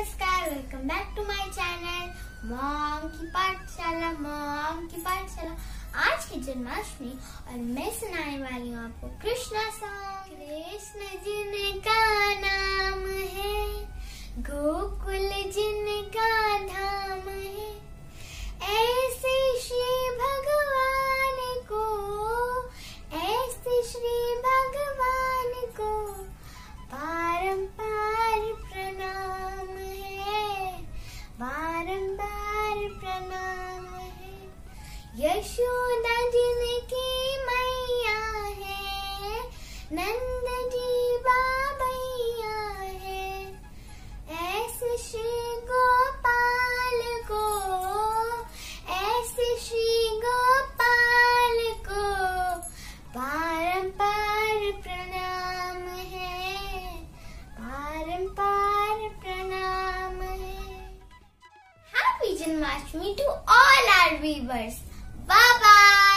नमस्कार welcome back to my channel mom की पाठशाला मॉम की पाठशाला। आज की जन्माष्टमी और मैं सुनाने वाली हूँ आपको कृष्णा सॉन्ग यशोदा जिनकी मैया है नंद जी बाबैया है ऐसे श्री गोपाल को ऐसे श्री गोपाल को बारंबार प्रणाम है बारंबार प्रणाम है happy Janmashtami to all our viewers 爸爸